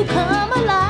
you come alive.